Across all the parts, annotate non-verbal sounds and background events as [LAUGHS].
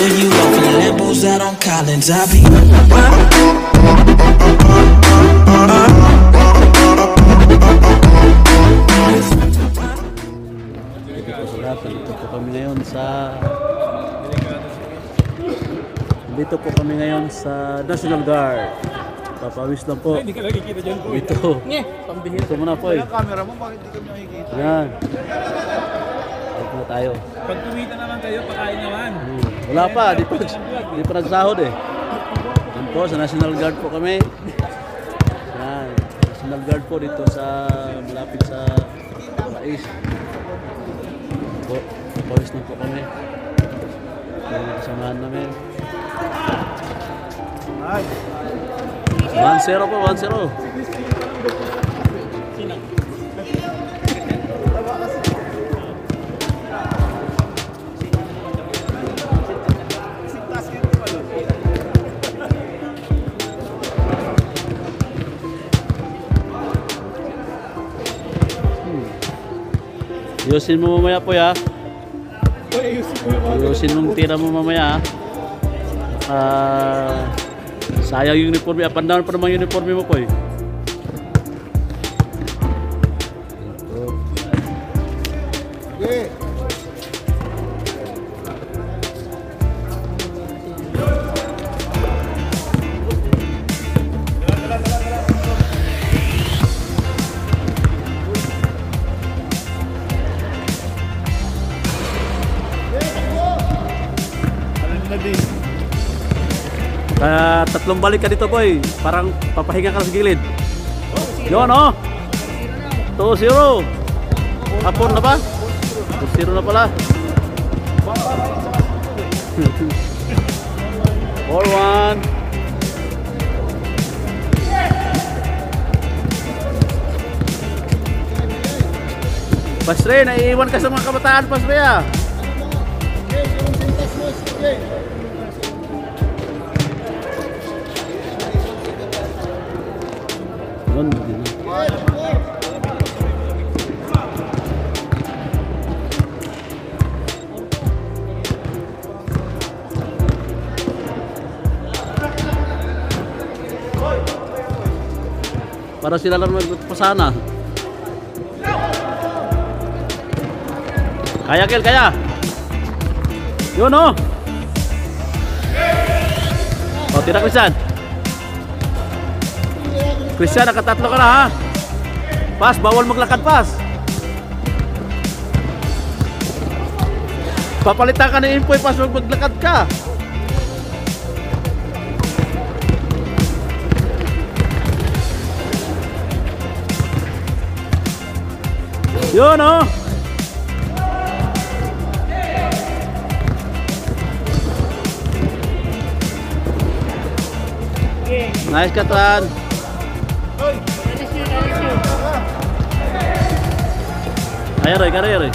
for you off in Lambos out on Collins. I'll be. Dito po. Dito kami ngayon sa... Dito po kami ngayon sa National Guard. Papawis lang po. Hindi ka nakikita dyan po. Ito. Ito muna po eh. camera mo, bakit hindi kami nakikita? Yan. Na tayo. Pag kumita naman kayo, pakain naman. Hmm. Wala pa. Di pa, di pa nagsahod eh. Yan po, sa National Guard po kami. Yan. National Guard po dito sa malapit sa Rais. Po, papawis lang po kami. Yan kasamahan namin. 1-0 po, 1-0. Ayusin mo mamaya po ya. Ayusin mong tira mo mamaya. Ah, sayang yung uniforme. Up and down pa naman yung uniforme mo po eh. Kaya tatlong balik ka dito boy. Parang papahinga ka sa gilid. Yun oh. 2-0. Hapon na ba? 2-0 na pala. [LAUGHS] 4-1. Pasre, naiiwan ka sa mga kabataan, Pasre ah. Yun, yun. Para sila lang magpasana. Kaya, Kel, kaya. Yun, oh. O, tira, Christian. Christian, nakatatlo ka na, ha? Pas, bawal maglakad, pas. Papalitan ka ni Impoy, pas, wag maglakad ka. Yun, oh. Nice katuan. Karo Roy.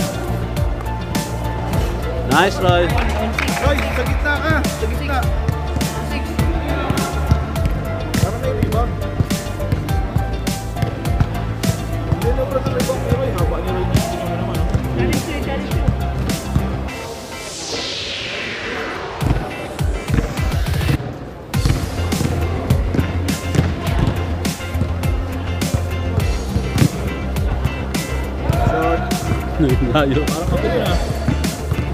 Nice Roy. Hoy, sa gitna ka! Sa gitna! Parang may rebound. Hindi na bro, may rebound Layo.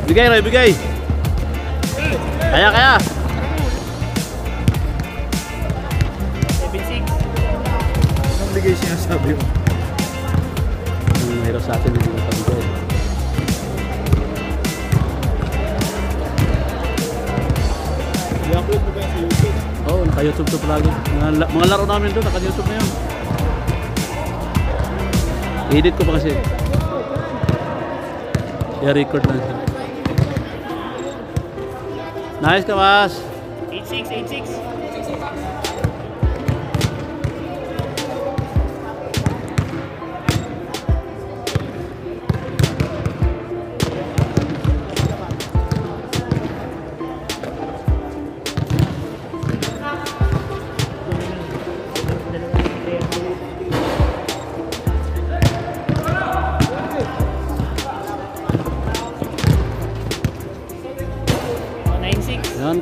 Bigay Roy, bigay. Kaya kaya. Anong bigay sinasabi mo? Ang mahirap sa atin hindi nakabigay. I-upload mo ba sa YouTube? Oo, oh, naka-YouTube to palagi. Mga, mga laro namin doon, naka-YouTube na yun. Edit ko pa kasi. I-record na siya. Nice ka, Mas. 86, 86.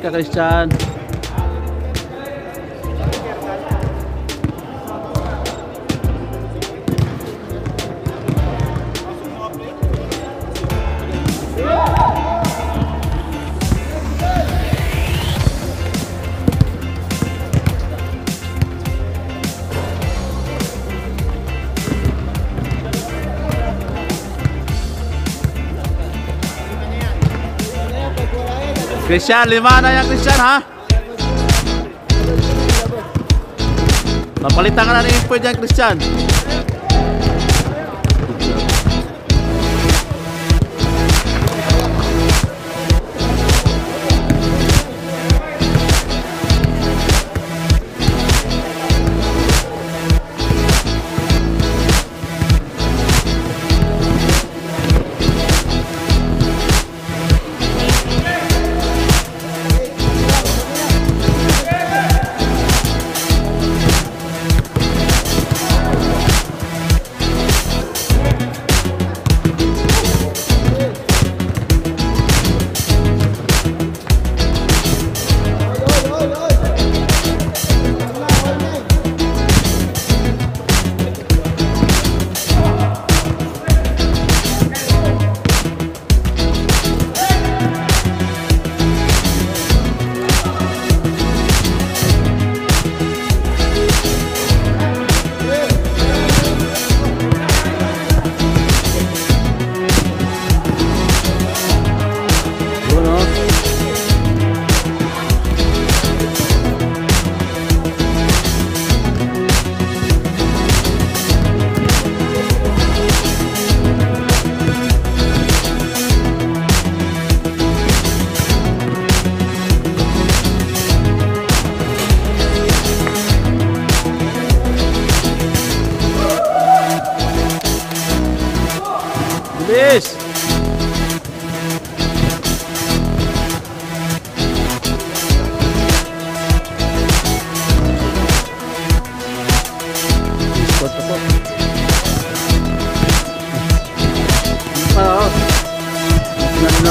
96. Yan ka Christian. Christian, lima na yan Christian ha. Papalitan ka na ng info dyan Christian.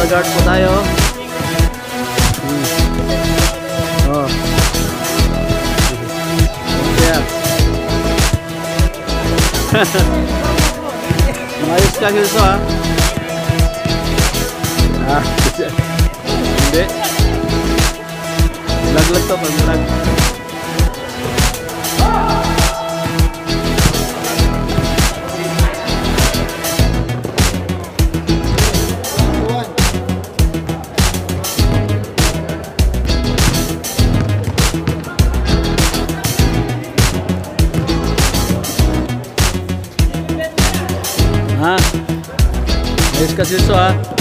Guard po tayo. Hmm. Oh. Yeah. Maayos ka ha. Ah, hindi. Lag-lag to pag lag. 要结说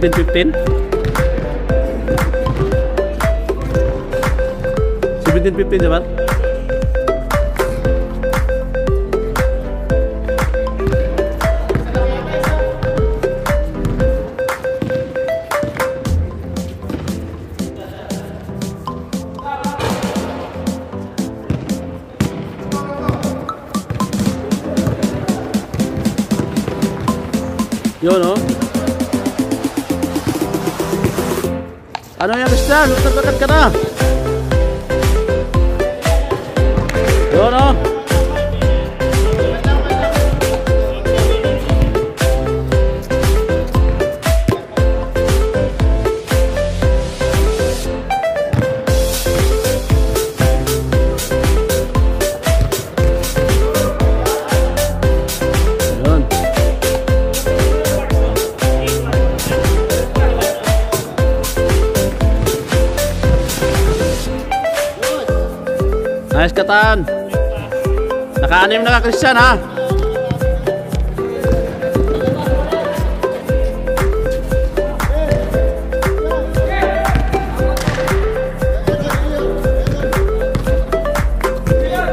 we've been 15 we've been 15 Jamal. Yan? Magtagdagan ka na. Nice katan. Naka-anim na ka, Christian, ha?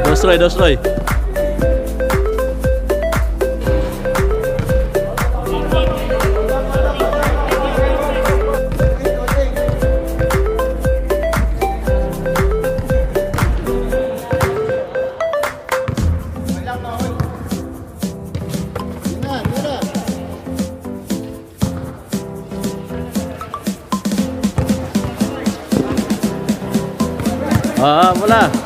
Dosroy, dosroy. Ah, wala. Oh,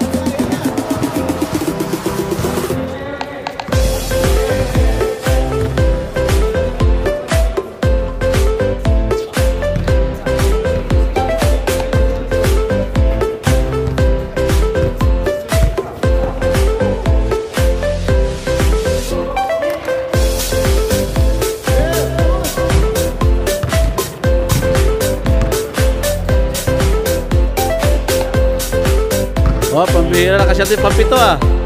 pambihira na kasi yung pampito ah.